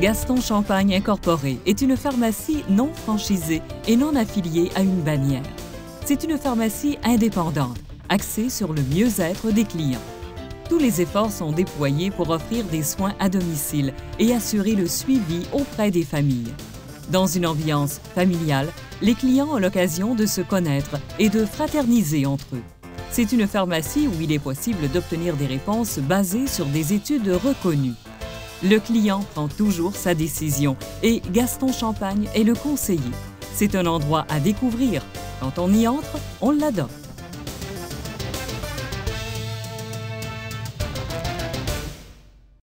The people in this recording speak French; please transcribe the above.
Gaston Champagne Incorporé est une pharmacie non franchisée et non affiliée à une bannière. C'est une pharmacie indépendante, axée sur le mieux-être des clients. Tous les efforts sont déployés pour offrir des soins à domicile et assurer le suivi auprès des familles. Dans une ambiance familiale, les clients ont l'occasion de se connaître et de fraterniser entre eux. C'est une pharmacie où il est possible d'obtenir des réponses basées sur des études reconnues. Le client prend toujours sa décision et Gaston Champagne est le conseiller. C'est un endroit à découvrir. Quand on y entre, on l'adopte.